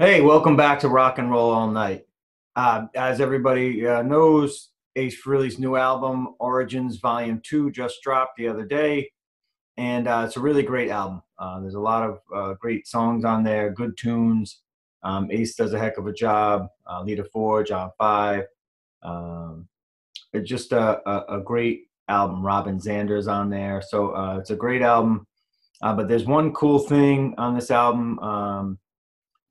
Hey, welcome back to Rock and Roll All Night. Uh, as everybody uh, knows, Ace Frehley's new album, Origins Volume 2, just dropped the other day. And uh, it's a really great album. Uh, there's a lot of uh, great songs on there, good tunes. Um, Ace does a heck of a job. Uh, Lita Ford, John Five. Um, it's just a, a, a, great album. Robin Zander's on there. So it's a great album. but there's one cool thing on this album. Um,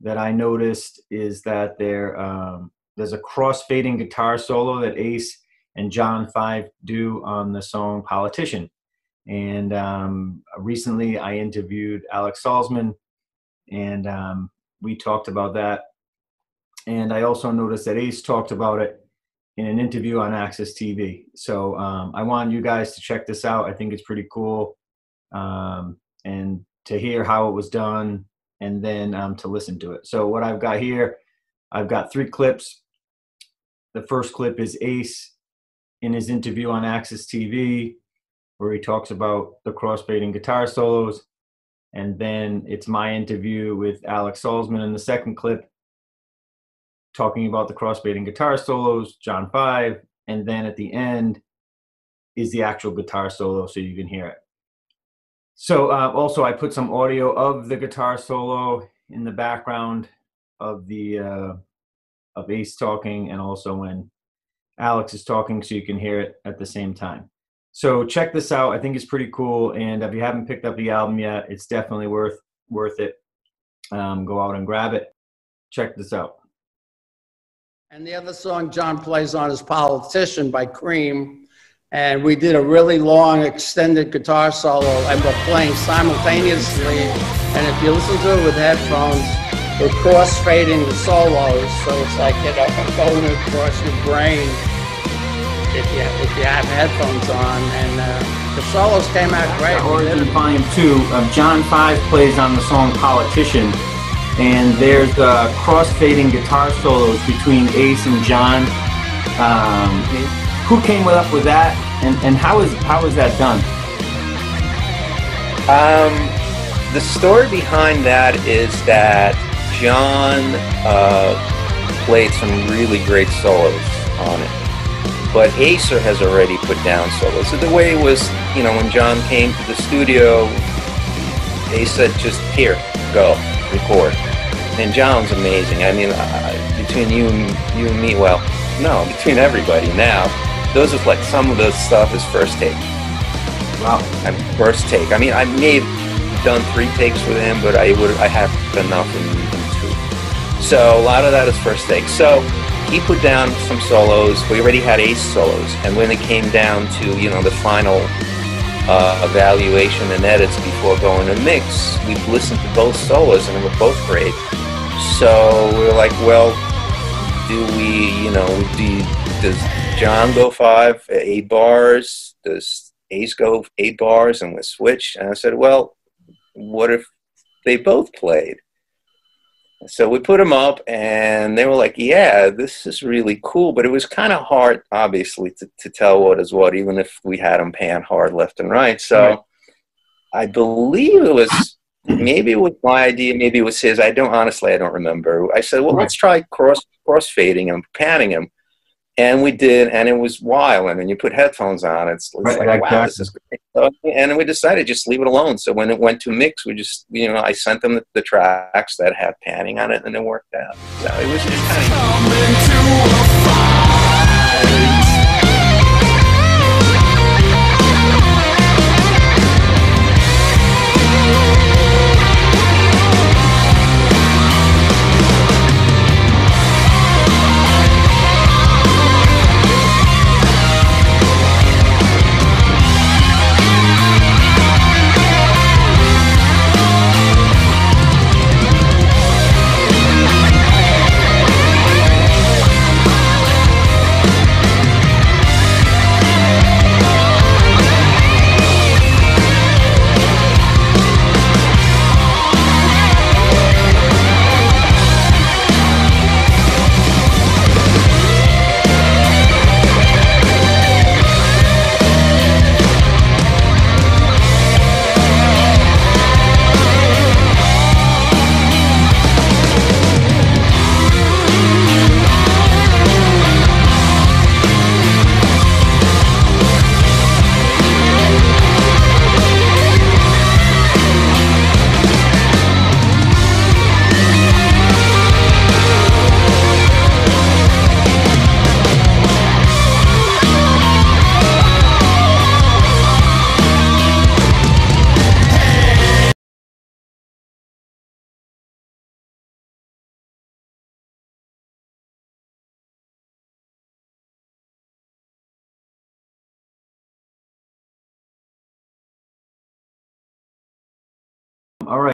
that I noticed is that there um, there's a cross-fading guitar solo that Ace and John Five do on the song "Politician." And um, recently, I interviewed Alex Salzman, and um, we talked about that. And I also noticed that Ace talked about it in an interview on AXS TV. So um, I want you guys to check this out. I think it's pretty cool, um, and to hear how it was done and then um, to listen to it. So what I've got here, I've got three clips. The first clip is Ace in his interview on AXS TV, where he talks about the crossfading guitar solos. And then it's my interview with Alex Salzman in the second clip, talking about the crossfading guitar solos, John Five. And then at the end is the actual guitar solo so you can hear it. So uh, also, I put some audio of the guitar solo in the background of the uh, of Ace talking, and also when Alex is talking, so you can hear it at the same time. So check this out. I think it's pretty cool, and if you haven't picked up the album yet, it's definitely worth worth it. Um, go out and grab it. Check this out. And the other song John plays on is "Politician" by Cream and we did a really long extended guitar solo and we're playing simultaneously. And if you listen to it with headphones we're cross fading the solos so it's like you know going across your brain if you if you have headphones on. And uh, the solos came out great. Origin volume 2 of john 5 plays on the song politician. And there's uh, cross fading guitar solos between ace and john. Um, who came up with that, and, and how is how is that done? Um, the story behind that is that John uh, played some really great solos on it, but Acer has already put down solos. So the way it was, you know, when John came to the studio, they said, "Just here, go, record." And John's amazing. I mean, uh, between you, and, you and me, well, no, between everybody now those are like some of the stuff is first take. Wow. And first take. I mean, I may have done three takes with him, but I would I have enough in, in two. So a lot of that is first take. So he put down some solos. We already had ace solos, and when it came down to you know the final uh, evaluation and edits before going to mix, we listened to both solos, and they were both great. So we were like, well, do we, you know, do does John go five, eight bars? Does Ace go eight bars and we switch? And I said, well, what if they both played? So we put them up, and they were like, "Yeah, this is really cool." But it was kind of hard, obviously, to, to tell what is what, even if we had them pan hard left and right. So right. I believe it was maybe it was my idea, maybe it was his. I don't honestly, I don't remember. I said, "Well, right. let's try cross cross fading and panning him." And we did, and it was wild. And when you put headphones on, it's, it's right, like, wow, this is great. So, and we decided just leave it alone. So when it went to mix, we just, you know, I sent them the, the tracks that had panning on it, and it worked out. So it was just kind of. All right.